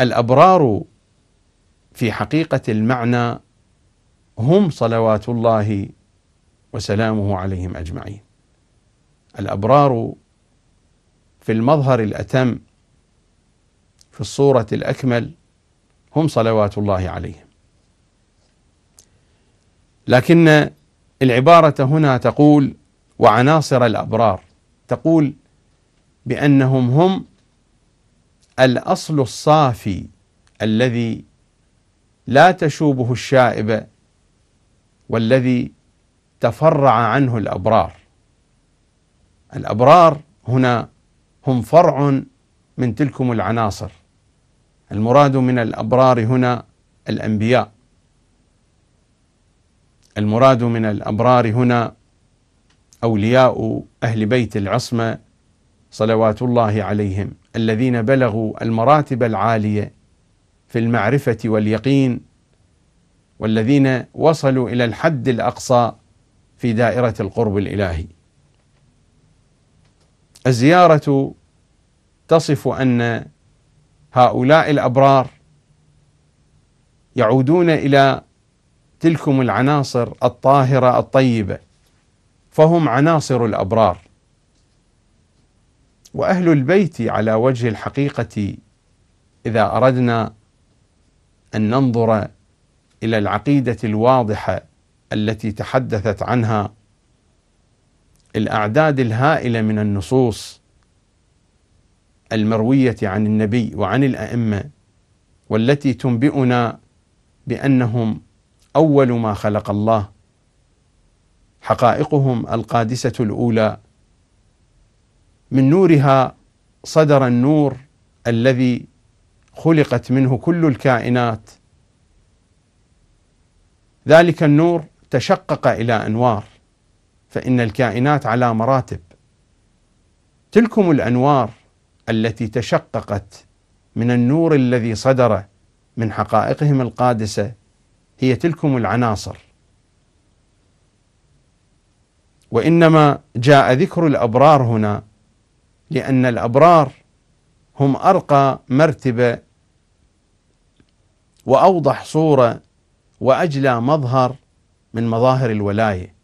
الأبرار في حقيقة المعنى هم صلوات الله وسلامه عليهم أجمعين. الأبرار في المظهر الأتم في الصورة الأكمل هم صلوات الله عليهم. لكن العبارة هنا تقول وعناصر الأبرار تقول بأنهم هم الأصل الصافي الذي لا تشوبه الشائبه والذي تفرع عنه الأبرار. الأبرار هنا هم فرع من تلكم العناصر. المراد من الأبرار هنا الأنبياء. المراد من الأبرار هنا أولياء أهل بيت العصمة صلوات الله عليهم. الذين بلغوا المراتب العالية في المعرفة واليقين والذين وصلوا إلى الحد الأقصى في دائرة القرب الإلهي. الزيارة تصف أن هؤلاء الأبرار يعودون إلى تلكم العناصر الطاهرة الطيبة فهم عناصر الأبرار وأهل البيت على وجه الحقيقة إذا أردنا أن ننظر إلى العقيدة الواضحة التي تحدثت عنها الأعداد الهائلة من النصوص المروية عن النبي وعن الأئمة والتي تنبئنا بأنهم أول ما خلق الله حقائقهم القادسة الأولى من نورها صدر النور الذي خلقت منه كل الكائنات. ذلك النور تشقق إلى أنوار فإن الكائنات على مراتب. تلكم الأنوار التي تشققت من النور الذي صدر من حقائقهم القادسة هي تلكم العناصر. وإنما جاء ذكر الأبرار هنا لأن الأبرار هم أرقى مرتبة وأوضح صورة وأجلى مظهر من مظاهر الولاية.